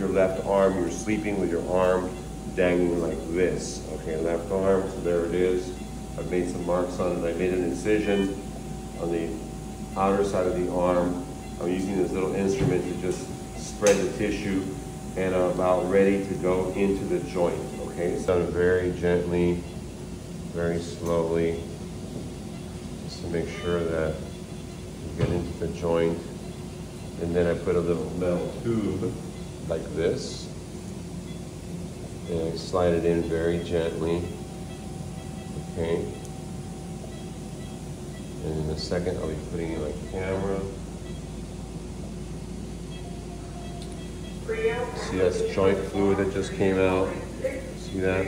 your left arm, you're sleeping with your arm dangling like this. Okay, left arm, so there it is. I've made some marks on it. I made an incision on the outer side of the arm. I'm using this little instrument to just spread the tissue and I'm about ready to go into the joint. Okay, it's done very gently, very slowly, just to make sure that you get into the joint. And then I put a little metal tube like this. And slide it in very gently. Okay. And in a second, I'll be putting in my camera. See that's joint fluid that just came out. See that?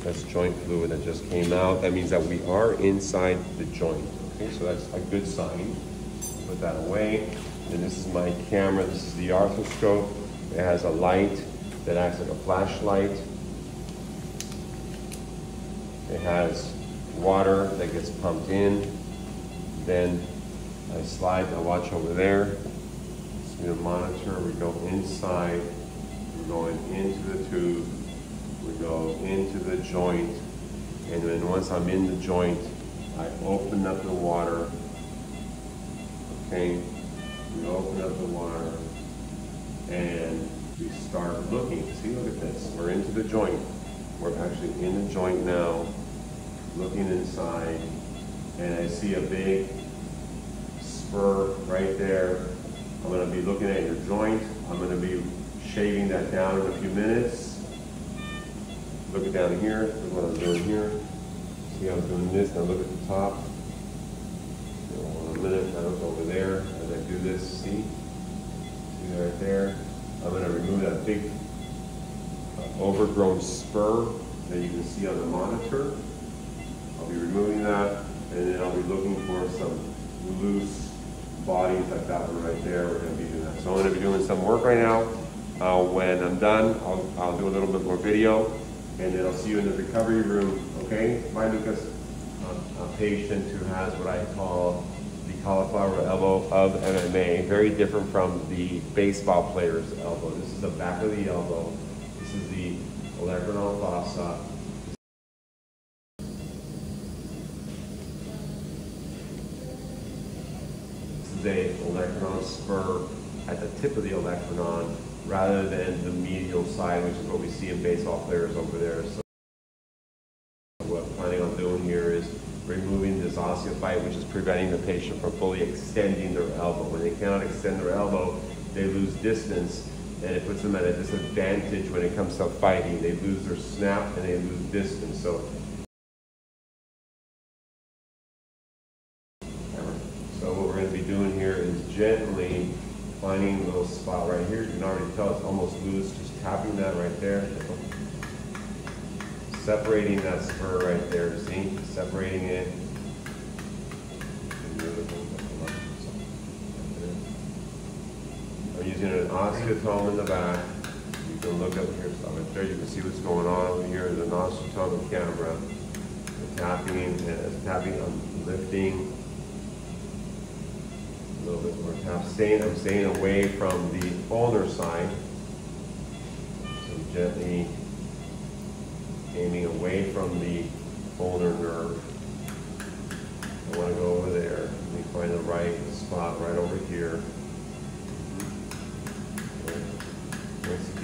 That's joint fluid that just came out. That means that we are inside the joint. Okay, so that's a good sign. Put that away. And this is my camera. This is the arthroscope. It has a light that acts like a flashlight. It has water that gets pumped in. Then I slide the watch over there. See the monitor. We go inside. We're going into the tube. We go into the joint. And then once I'm in the joint, I open up the water. Okay. We open up the water and we start looking. See, look at this. We're into the joint. We're actually in the joint now, looking inside, and I see a big spur right there. I'm going to be looking at your joint. I'm going to be shaving that down in a few minutes. Look down here. Look what I'm doing here. See how I'm doing this. Now look at the top. In a minute. Now look over there as I do this. See? See right there. I'm going to remove that big uh, overgrown spur that you can see on the monitor. I'll be removing that and then I'll be looking for some loose bodies like that one right there. We're going to be doing that. So I'm going to be doing some work right now. Uh, when I'm done, I'll, I'll do a little bit more video and then I'll see you in the recovery room. Okay? My Lucas, a patient who has what I call cauliflower elbow of MMA, very different from the baseball player's elbow. This is the back of the elbow. This is the olecranon fossa. This is a olecranon spur at the tip of the olecranon rather than the medial side, which is what we see in baseball players over there. So what I'm planning on doing here is removing this osteophyte, which is preventing the patient from fully extending their elbow. When they cannot extend their elbow, they lose distance, and it puts them at a disadvantage when it comes to fighting. They lose their snap and they lose distance. So, so what we're going to be doing here is gently finding a little spot right here. You can already tell it's almost loose. Just tapping that right there separating that spur right there, see? Separating it. Using an osteotome in the back. You can look up here, so right there, you can see what's going on over here. An osteotome camera. The tapping, and tapping, I'm lifting. A little bit more tap. Staying, I'm staying away from the ulnar side. So gently aiming away from the ulnar nerve. I want to go over there. Let me find the right spot right over here.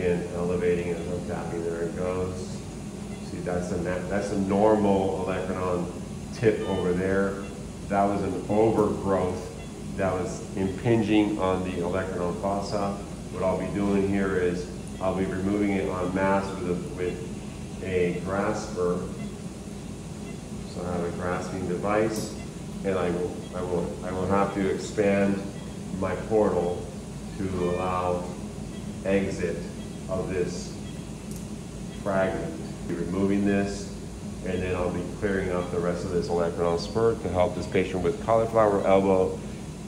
Again, elevating as I'm tapping. There it goes. See, that's a that's a normal olecranon tip over there. That was an overgrowth that was impinging on the olecranon fossa. What I'll be doing here is I'll be removing it en masse with, a, with a grasper. So I have a grasping device, and I will, I will, I will have to expand my portal to allow exit of this fragment. Be removing this, and then I'll be clearing up the rest of this olecranon spurt to help this patient with cauliflower elbow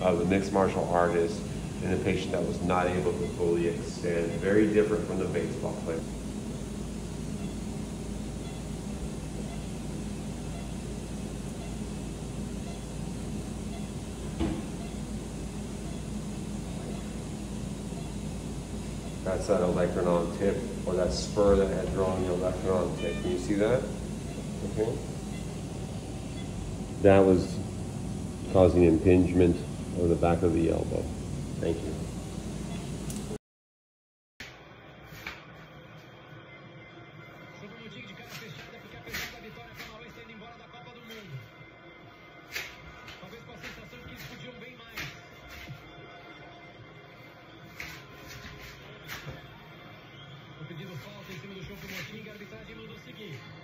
of the mixed martial artist and a patient that was not able to fully extend. Very different from the baseball player. That's that olecranon tip or that spur that had drawn the olecranon tip. Can you see that? Okay. That was causing impingement of the back of the elbow. Thank you. Minutinho de arbitragem mandou seguir.